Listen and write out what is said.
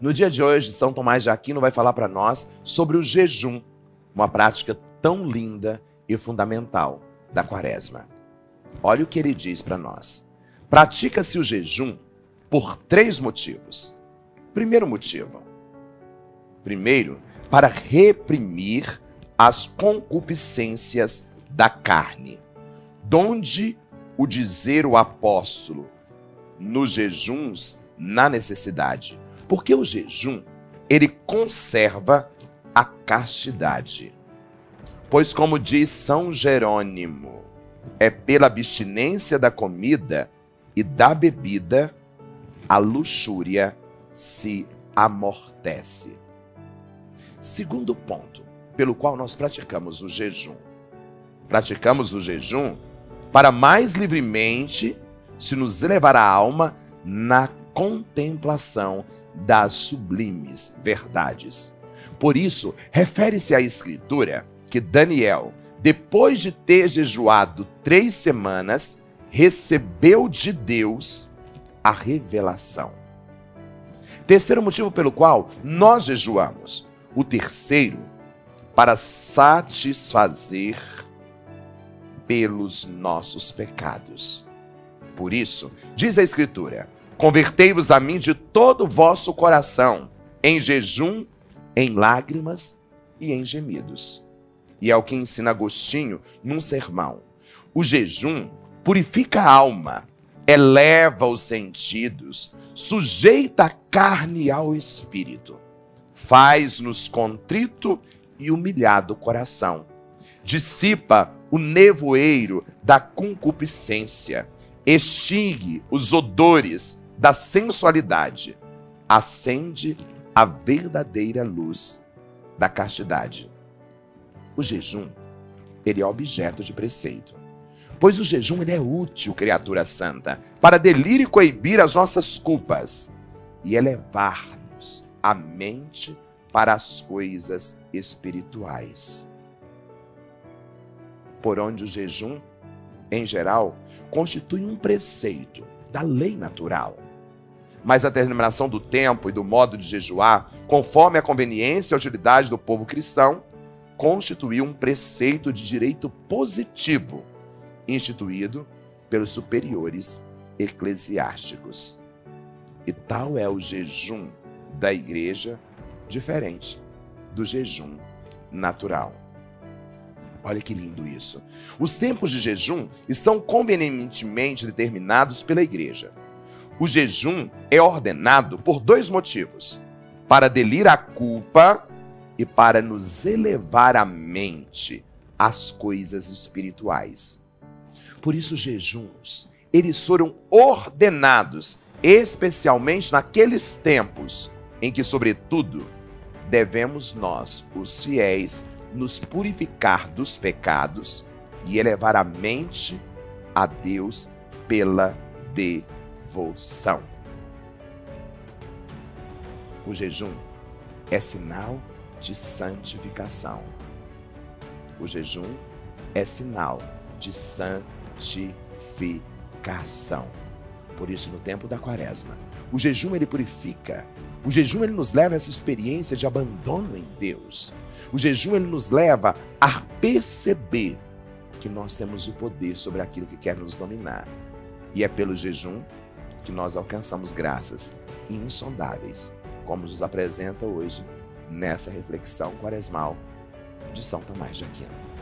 No dia de hoje, São Tomás de Aquino vai falar para nós sobre o jejum, uma prática tão linda e fundamental da quaresma. Olha o que ele diz para nós. Pratica-se o jejum por três motivos. Primeiro motivo. Primeiro, para reprimir as concupiscências da carne. Donde o dizer o apóstolo nos jejuns na necessidade. Porque o jejum, ele conserva a castidade. Pois como diz São Jerônimo, é pela abstinência da comida e da bebida a luxúria se amortece. Segundo ponto, pelo qual nós praticamos o jejum. Praticamos o jejum para mais livremente se nos elevar a alma na contemplação das sublimes verdades. Por isso, refere-se à Escritura que Daniel, depois de ter jejuado três semanas, recebeu de Deus a revelação. Terceiro motivo pelo qual nós jejuamos. O terceiro, para satisfazer pelos nossos pecados. Por isso, diz a Escritura: Convertei-vos a mim de todo o vosso coração, em jejum, em lágrimas e em gemidos. E é o que ensina Agostinho num sermão. O jejum purifica a alma, eleva os sentidos, sujeita a carne ao espírito, faz-nos contrito e humilhado coração, dissipa o nevoeiro da concupiscência, extingue os odores da sensualidade, acende a verdadeira luz da castidade. O jejum, ele é objeto de preceito pois o jejum ele é útil, criatura santa, para delir e coibir as nossas culpas e elevar-nos a mente para as coisas espirituais. Por onde o jejum, em geral, constitui um preceito da lei natural. Mas a determinação do tempo e do modo de jejuar, conforme a conveniência e a utilidade do povo cristão, constituiu um preceito de direito positivo instituído pelos superiores eclesiásticos. E tal é o jejum da igreja, diferente do jejum natural. Olha que lindo isso. Os tempos de jejum estão convenientemente determinados pela igreja. O jejum é ordenado por dois motivos: para delir a culpa e para nos elevar a mente às coisas espirituais. Por isso, jejuns, eles foram ordenados, especialmente naqueles tempos em que, sobretudo, devemos nós, os fiéis, nos purificar dos pecados e elevar a mente a Deus pela devoção. O jejum é sinal de santificação. O jejum é sinal de santificação. Por isso, no tempo da quaresma, o jejum ele purifica. O jejum ele nos leva a essa experiência de abandono em Deus. O jejum ele nos leva a perceber que nós temos o poder sobre aquilo que quer nos dominar. E é pelo jejum que nós alcançamos graças insondáveis, como nos apresenta hoje nessa reflexão quaresmal de São Tomás de Aquino.